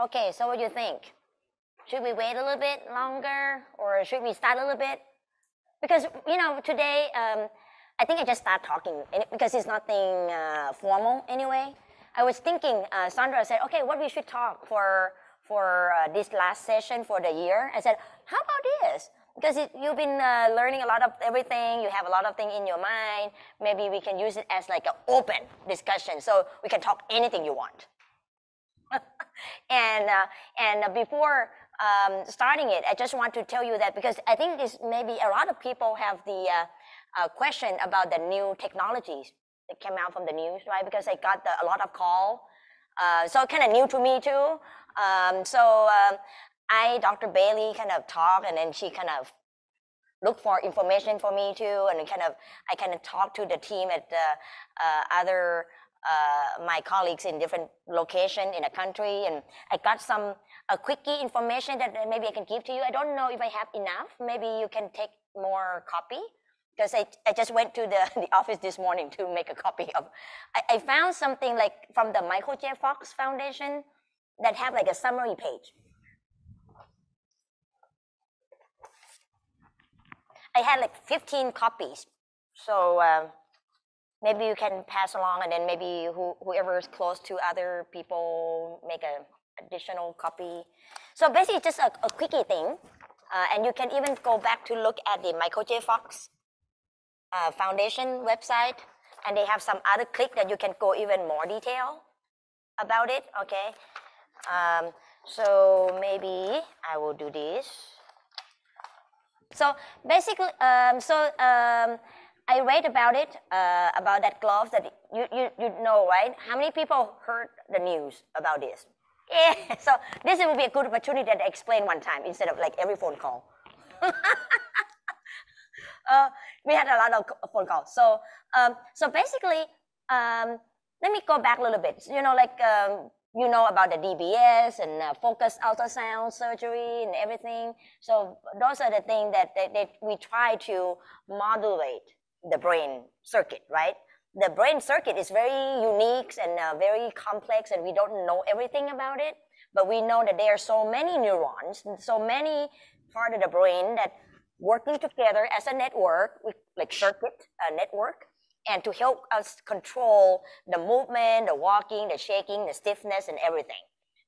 Okay, so what do you think? Should we wait a little bit longer or should we start a little bit? Because, you know, today, um, I think I just start talking because it's nothing uh, formal anyway. I was thinking, uh, Sandra said, okay, what we should talk for for uh, this last session for the year. I said, how about this? Because it, you've been uh, learning a lot of everything, you have a lot of things in your mind. Maybe we can use it as like an open discussion, so we can talk anything you want. And uh, and before um, starting it, I just want to tell you that because I think this maybe a lot of people have the uh, uh, question about the new technologies that came out from the news, right? Because I got the, a lot of call, uh, so kind of new to me too. Um, so um, I, Dr. Bailey, kind of talked, and then she kind of looked for information for me too, and kind of I kind of talked to the team at uh, other uh, my colleagues in different location in the country, and I got some a quickie information that maybe I can give to you. I don't know if I have enough. Maybe you can take more copy because I, I just went to the, the office this morning to make a copy of. I, I found something like from the Michael J. Fox Foundation that have like a summary page. I had like 15 copies. So uh, maybe you can pass along and then maybe who, whoever is close to other people make an additional copy. So basically just a, a quickie thing. Uh, and you can even go back to look at the Michael J. Fox uh, Foundation website. And they have some other click that you can go even more detail about it, okay? Um, so maybe I will do this. So basically, um, so um, I read about it, uh, about that glove that you, you, you know, right? How many people heard the news about this? Yeah, so this will be a good opportunity to explain one time instead of like every phone call. uh, we had a lot of phone calls. So, um, so basically, um, let me go back a little bit. You know, like um, you know about the DBS and uh, focused ultrasound surgery and everything. So those are the things that, that, that we try to modulate the brain circuit, right? The brain circuit is very unique and uh, very complex, and we don't know everything about it. But we know that there are so many neurons, so many part of the brain that working together as a network, like circuit uh, network, and to help us control the movement, the walking, the shaking, the stiffness, and everything.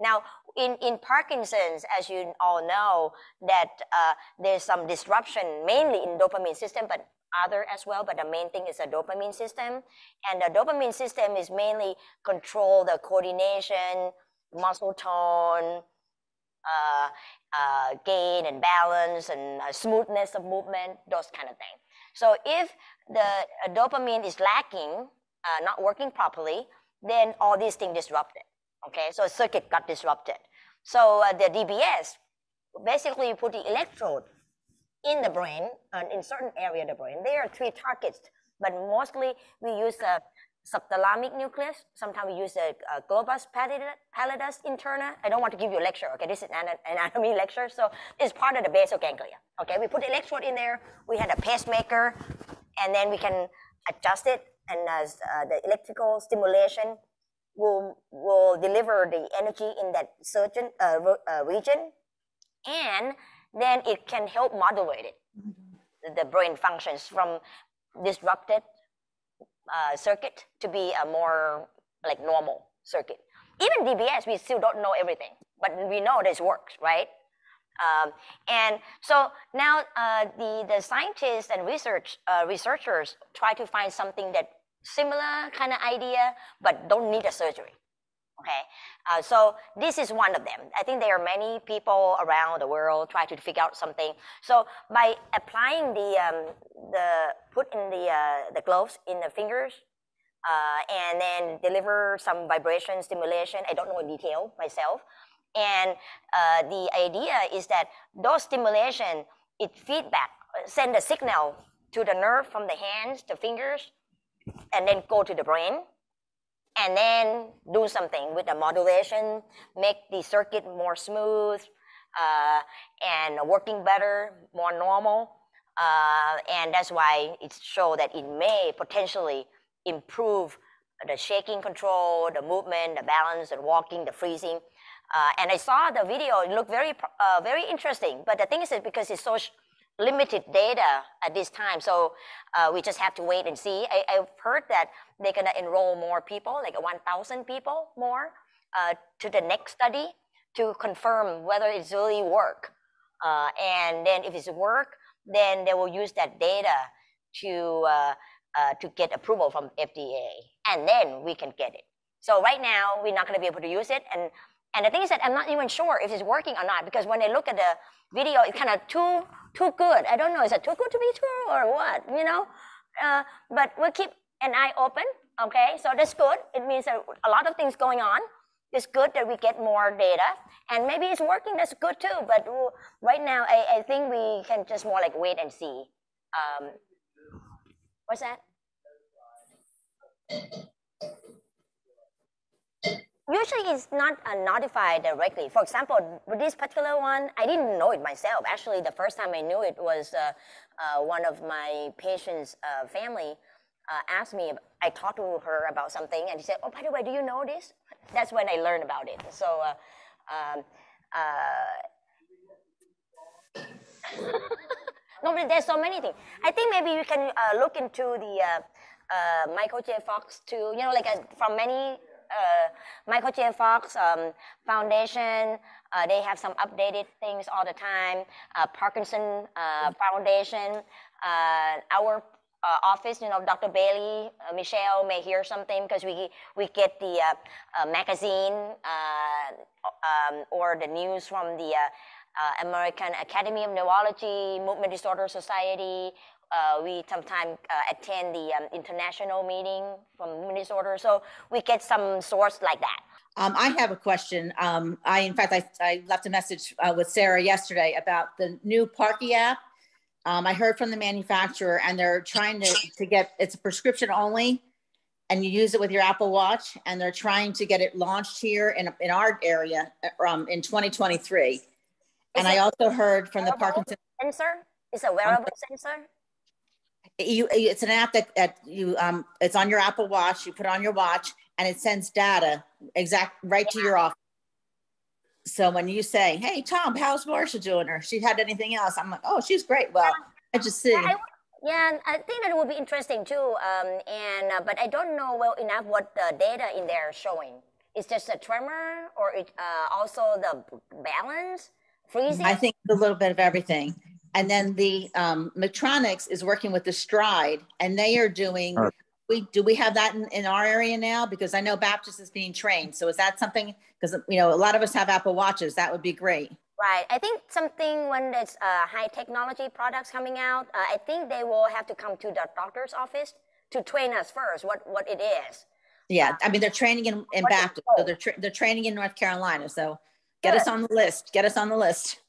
Now, in, in Parkinson's, as you all know, that uh, there's some disruption mainly in dopamine system, but other as well, but the main thing is the dopamine system. And the dopamine system is mainly control the coordination, muscle tone, uh, uh, gain and balance and uh, smoothness of movement, those kind of things. So if the uh, dopamine is lacking, uh, not working properly, then all these things disrupted. Okay, so circuit got disrupted. So uh, the DBS, basically you put the electrode in the brain and in certain area of the brain. There are three targets, but mostly we use a subthalamic nucleus. Sometimes we use a, a globus pallidus interna. I don't want to give you a lecture, okay? This is an anatomy lecture, so it's part of the basal ganglia. Okay, we put the electrode in there. We had a pacemaker, and then we can adjust it, and as uh, the electrical stimulation will will deliver the energy in that certain uh, uh, region, and then it can help modulate it, mm-hmm. the brain functions from disrupted uh, circuit to be a more like normal circuit. Even DBS, we still don't know everything, but we know this works, right? Um, and so now uh, the, the scientists and research uh, researchers try to find something that similar kind of idea, but don't need a surgery. Okay, uh, so this is one of them. I think there are many people around the world try to figure out something. So by applying the um, the put in the uh, the gloves in the fingers, uh, and then deliver some vibration stimulation. I don't know in detail myself. And uh, the idea is that those stimulation it feedback send a signal to the nerve from the hands, the fingers, and then go to the brain and then do something with the modulation, make the circuit more smooth uh, and working better, more normal. Uh, and that's why it shows that it may potentially improve the shaking control, the movement, the balance, the walking, the freezing. Uh, and I saw the video; it looked very, uh, very interesting. But the thing is because it's so limited data at this time, so uh, we just have to wait and see. I, have heard that they're gonna enroll more people, like 1,000 people more, uh, to the next study to confirm whether it's really work. Uh, and then if it's work, then they will use that data to uh, to get approval from FDA, and then we can get it. So right now we're not going to be able to use it, and and the thing is that I'm not even sure if it's working or not because when I look at the video, it's kind of too too good. I don't know, is it too good to be true or what? You know, uh, but we'll keep an eye open. Okay, so that's good. It means that a lot of things going on. It's good that we get more data, and maybe it's working. That's good too. But right now, I, I think we can just more like wait and see. Um, what's that? Usually it's not uh, notified directly. For example, with this particular one, I didn't know it myself. Actually, the first time I knew it was uh, uh, one of my patient's uh, family uh, asked me. I talked to her about something, and she said, "Oh, by the way, do you know this?" That's when I learned about it. So. Uh, um, no, but there's so many things. I think maybe you can look into the Michael J. Fox too. You know, like from many Michael J. Fox um, Foundation. Uh, they have some updated things all the time. Uh, Parkinson uh, Foundation. Uh, our uh, office, you know, Dr. Bailey, Michelle may hear something because we we get the magazine um, or the news from the. American Academy of Neurology, Movement Disorder Society, uh, we sometimes uh, attend the um, international meeting from Minnesota, so we get some source like that. Um, I have a question. Um, I, in fact, I, I left a message uh, with Sarah yesterday about the new Parky app. Um, I heard from the manufacturer, and they're trying to, to get it's a prescription only, and you use it with your Apple Watch, and they're trying to get it launched here in, in our area um, in 2023. Is and I also heard from the Parkinson sensor. Is a wearable sensor you it's an app that, that you um it's on your apple watch you put on your watch and it sends data exact right yeah. to your office. So when you say hey tom how's marsha doing? Or she had anything else? I'm like oh she's great. Well i just see. Yeah, yeah i think that would be interesting too um, and uh, but i don't know well enough what the data in there is showing. Is just a tremor or it uh, also the balance? Freezing? i think a little bit of everything and then the um, Medtronics is working with the Stride, and they are doing. Right. We do we have that in, in our area now? Because I know Baptist is being trained. So is that something? Because you know a lot of us have Apple watches. That would be great. Right. I think something when there's uh, high technology products coming out, uh, I think they will have to come to the doctor's office to train us first what what it is. Yeah, I mean they're training in, in Baptist, so they're tra- they're training in North Carolina. So get Good. us on the list. Get us on the list.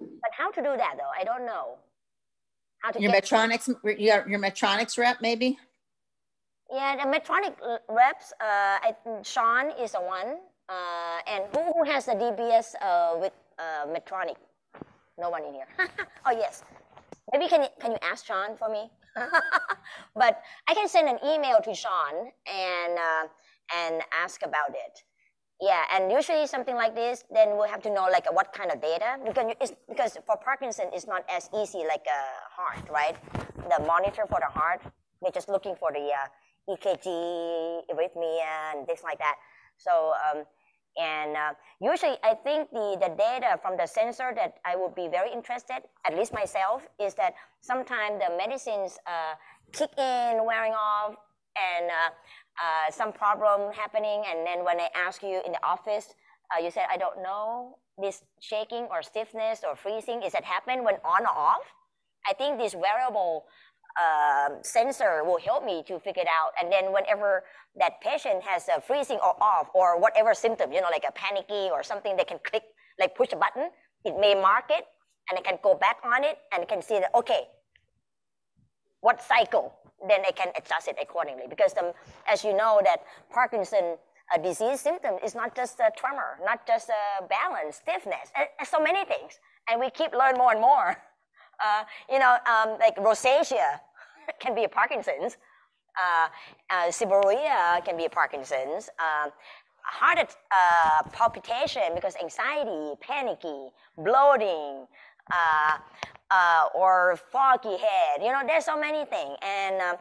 But how to do that though? I don't know. How to your Medtronics, your, your Medtronics rep maybe? Yeah, the Medtronic reps, uh, I, Sean is the one. Uh, and who, who has the DBS uh, with uh, Medtronic? No one in here. oh, yes. Maybe can you, can you ask Sean for me? but I can send an email to Sean and, uh, and ask about it. Yeah, and usually something like this, then we'll have to know like what kind of data because it's, because for Parkinson it's not as easy like a heart, right? The monitor for the heart, they're just looking for the uh, EKG, arrhythmia, and things like that. So um, and uh, usually I think the the data from the sensor that I would be very interested, at least myself, is that sometimes the medicines uh, kick in, wearing off, and uh, some problem happening, and then when I ask you in the office, uh, you said, I don't know, this shaking or stiffness or freezing, is that happen when on or off? I think this wearable uh, sensor will help me to figure it out. And then whenever that patient has a freezing or off or whatever symptom, you know, like a panicky or something, they can click, like push a button, it may mark it, and it can go back on it and can see that, okay, what cycle then they can adjust it accordingly. Because the, as you know, that Parkinson uh, disease symptom is not just a tremor, not just a balance, stiffness, so many things. And we keep learning more and more. Uh, you know, um, like rosacea can be a Parkinson's. Uh, uh, seborrhea can be a Parkinson's. Uh, heart palpitation because anxiety, panicky, bloating, uh, uh, or foggy head. You know, there's so many things, and uh,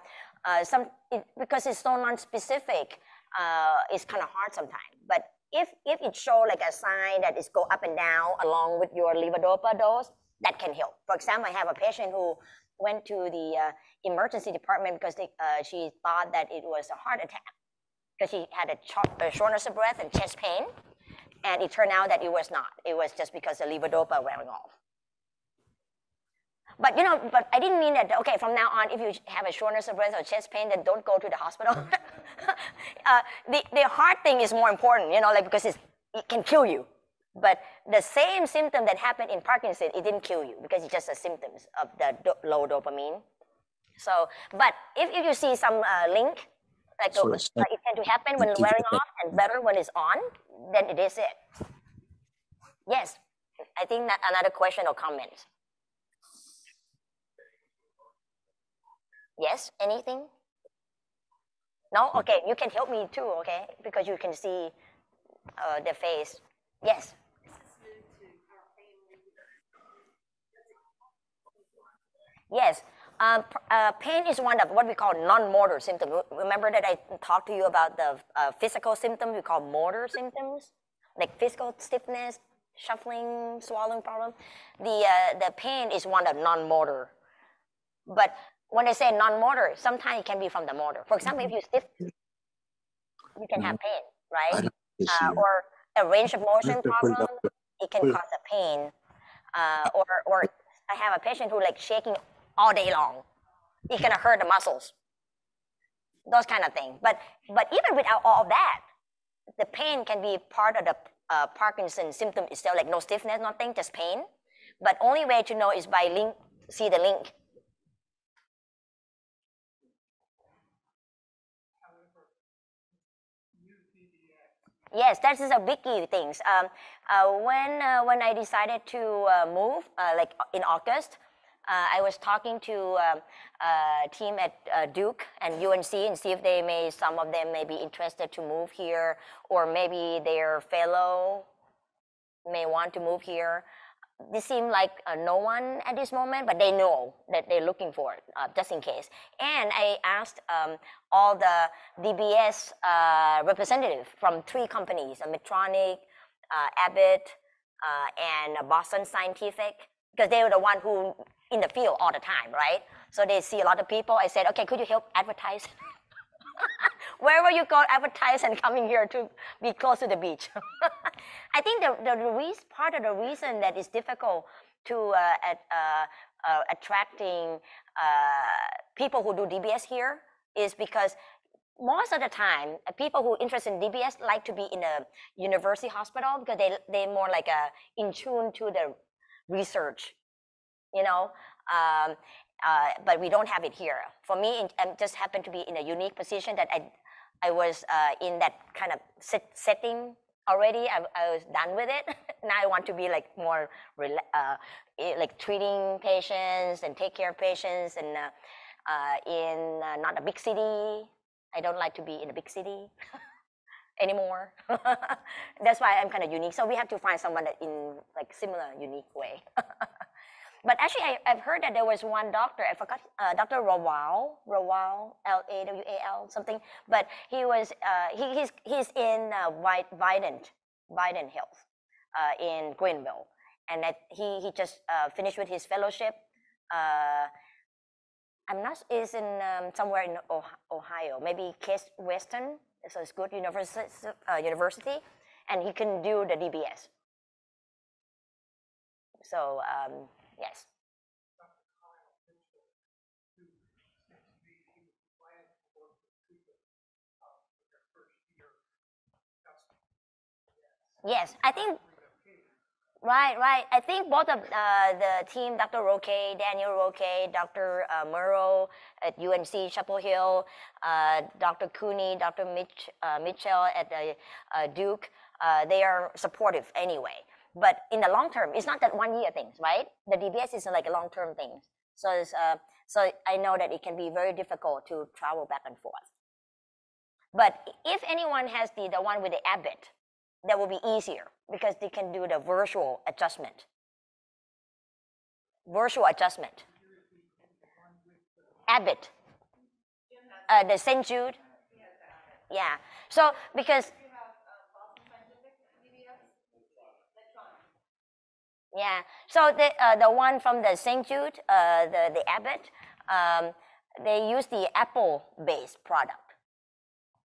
uh, some it, because it's so non-specific, uh, it's kind of hard sometimes. But if if it show like a sign that is go up and down along with your levodopa dose, that can help. For example, I have a patient who went to the uh, emergency department because they, uh, she thought that it was a heart attack because she had a, a shortness of breath and chest pain, and it turned out that it was not. It was just because the levodopa wearing off. But you know, but I didn't mean that. Okay, from now on, if you have a shortness of breath or chest pain, then don't go to the hospital. uh, the the heart thing is more important, you know, like because it can kill you. But the same symptom that happened in Parkinson, it didn't kill you because it's just the symptoms of the do low dopamine. So, but if, if you see some uh, link, like so, uh, it tend to happen when wearing off and better when it's on, then it is it. Yes, I think that another question or comment. Yes, anything? No? Okay, you can help me too, okay? Because you can see uh, the face. Yes. Yes. Um, uh, pain is one of what we call non-motor symptoms. Remember that I talked to you about the uh, physical symptoms we call motor symptoms, like physical stiffness, shuffling, swallowing problem. The uh, the pain is one of non-motor. But when I say non-motor, sometimes it can be from the motor. For example, if you stiff, you can have pain, right? Uh, or a range of motion problem, it can cause a pain. Uh, or or I have a patient who like shaking all day long. It's gonna hurt the muscles. Those kind of things. But but even without all that, the pain can be part of the uh, Parkinson symptom itself, like no stiffness, nothing, just pain. But only way to know is by link, see the link. Yes, that is a biggie things. Um, uh, when uh, when I decided to uh, move, uh, like in August, uh, I was talking to um, a team at uh, Duke and UNC and see if they may, some of them may be interested to move here, or maybe their fellow may want to move here. This seemed like uh, no one at this moment, but they know that they're looking for it, uh, just in case. And I asked um, all the DBS uh, representatives from three companies, Medtronic, uh, Abbott, and Boston Scientific, because they were the one who in the field all the time, right? So they see a lot of people. I said, okay, could you help advertise? Wherever you go, advertise and coming here to be close to the beach. I think the, the, the reason, part of the reason that it's difficult to uh, at, uh, uh, attracting uh, people who do DBS here is because most of the time, uh, people who interested in DBS like to be in a university hospital because they they more like a uh, in tune to the research you know. Um, uh, but we don't have it here. For me, I just happened to be in a unique position that I, I was uh, in that kind of set, setting already. I, I, was done with it. now I want to be like more uh, like treating patients and take care of patients and uh, uh, in uh, not a big city. I don't like to be in a big city anymore. That's why I'm kind of unique. So we have to find someone that in like similar unique way. But actually, I, have heard that there was one doctor, I forgot, uh, Dr. Lawal, Lawal, L-A-W-A-L, something, but he was, uh, he, he's, he's in uh, Vidant Health uh, in Greenville. And that he, he just uh, finished with his fellowship. Uh, I'm not, is in um, somewhere in Ohio, maybe Case Western, so it's good university, uh, university, and he can do the DBS. So um, Yes. Yes, I think right, right. I think both of uh, the team, Dr. Roque, Daniel Roque, Dr. Uh, Murrow at UNC Chapel Hill, uh, Dr. Cooney, Dr. Mitch, uh, Mitchell at the uh, Duke, uh, they are supportive anyway. But in the long term, it's not that one year things, right? The DBS is like a long term thing. So uh, so I know that it can be very difficult to travel back and forth. But if anyone has the, the one with the Abbott, that will be easier because they can do the virtual adjustment. Virtual adjustment. Abbott. Uh, the St. Jude. Yeah. So because Yeah. So the uh, the one from the St. Jude, uh, the the Abbott, um, they use the Apple-based product.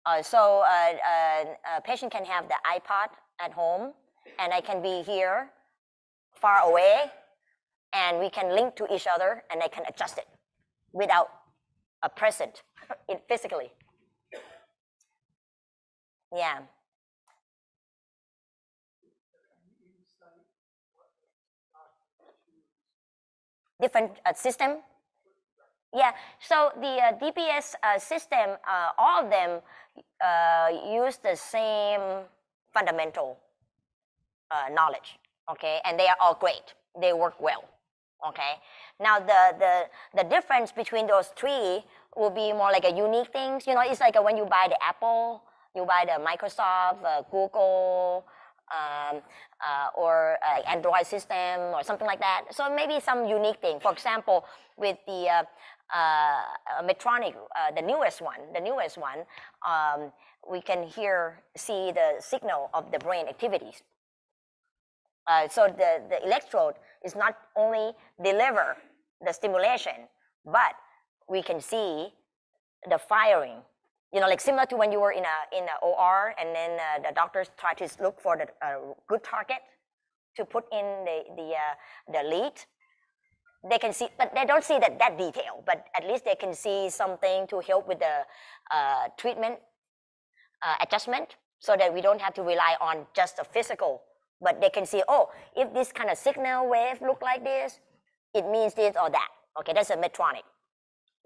Uh, so a patient can have the iPod at home, and I can be here, far away, and we can link to each other, and I can adjust it without a present physically. Yeah. Different uh, system. Yeah, so the uh, DBS uh, system, uh, all of them uh, use the same fundamental uh, knowledge, okay, and they are all great. They work well, okay. Now the the the difference between those three will be more like a unique things. You know, it's like when you buy the Apple, you buy the Microsoft, Google, um, uh, or uh, Android system or something like that. So maybe some unique thing. For example, with the uh, uh Medtronic, uh, the newest one, the newest one, um, we can here see the signal of the brain activities. Uh, so the, the electrode is not only deliver the stimulation, but we can see the firing you know, like similar to when you were in a in a OR, and then uh, the doctors try to look for the uh, good target to put in the the uh, the lead. They can see, but they don't see that that detail. But at least they can see something to help with the uh, treatment uh, adjustment, so that we don't have to rely on just the physical. But they can see, oh, if this kind of signal wave look like this, it means this or that. Okay, that's a Medtronic.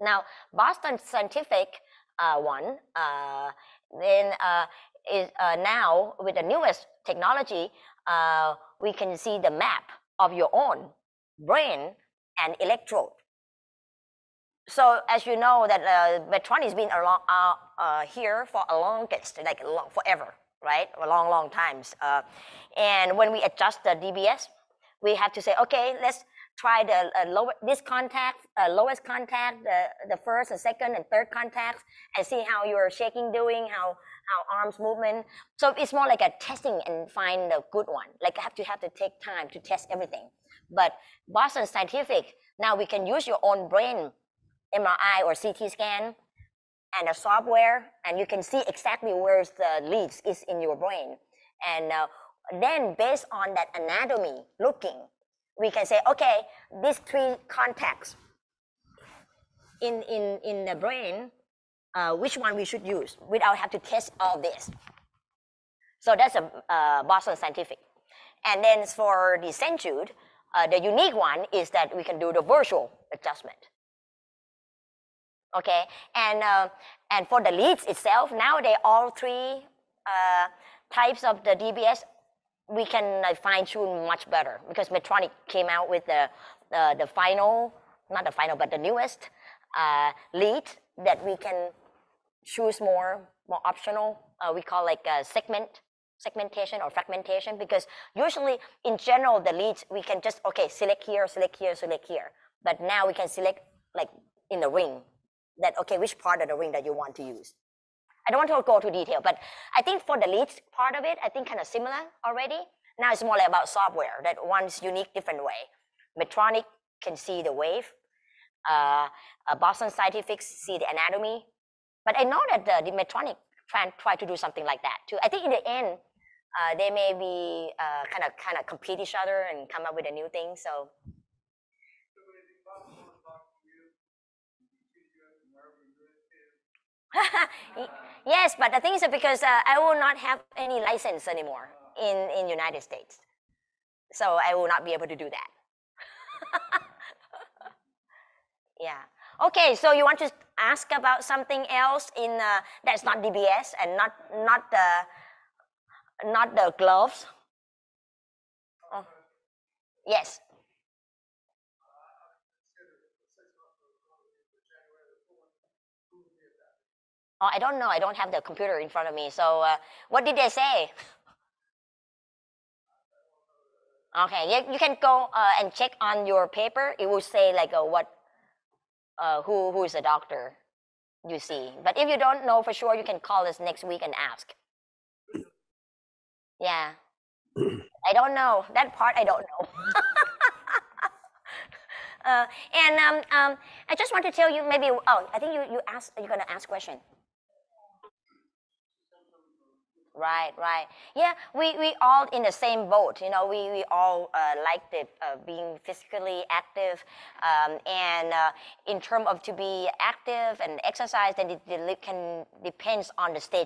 Now, Boston Scientific one. Uh, then uh, is uh, now with the newest technology, uh, we can see the map of your own brain and electrode. So as you know that uh, Medtronic has been along, uh, uh, here for a longest, like long, forever, right? A long, long times. Uh, and when we adjust the DBS, we have to say, okay, let's try the uh, this contact, uh, lowest contact, the, the first and second and third contacts, and see how your shaking doing, how, how arms movement. So it's more like a testing and find the good one. Like have to have to take time to test everything. But Boston Scientific, now we can use your own brain MRI or CT scan and a software, and you can see exactly where the leads is in your brain. And uh, then based on that anatomy looking, we can say, okay, these three contacts in, in, in the brain, uh, which one we should use without have to test all this. So that's a Boston Scientific. And then for the. Jude, uh, the unique one is that we can do the virtual adjustment. Okay, and uh, and for the leads itself, now they all three uh, types of the DBS we can like, fine tune much better because Medtronic came out with the the, the final, not the final, but the newest uh, lead that we can choose more more optional. Uh, we call like a segment segmentation or fragmentation because usually in general the leads we can just okay select here, select here, select here. But now we can select like in the ring that okay which part of the ring that you want to use. I don't want to go to detail, but I think for the leads part of it, I think kind of similar already. Now it's more like about software that one's unique, different way. Medtronic can see the wave. Uh, uh, Boston Scientific see the anatomy. But I know that the, the Medtronic try, try to do something like that too. I think in the end, uh, they may be kind of kind of compete each other and come up with a new thing. So yes, but the thing is because uh, I will not have any license anymore in in United States, so I will not be able to do that. yeah. Okay, so you want to ask about something else in uh, that's not DBS and not not the not the gloves. Oh. Yes. Oh, I don't know. I don't have the computer in front of me. So, uh, what did they say? Okay, you, you can go uh, and check on your paper. It will say like uh, what, uh, who who is the doctor you see. But if you don't know for sure, you can call us next week and ask. Yeah, I don't know that part. I don't know. uh, and um, um, I just want to tell you maybe. Oh, I think you you ask. You're gonna ask question. Right, right. Yeah, we, we all in the same boat. You know, we, we all uh, like the, uh, being physically active. Um, and uh, in terms of to be active and exercise, then it, it can depends on the stage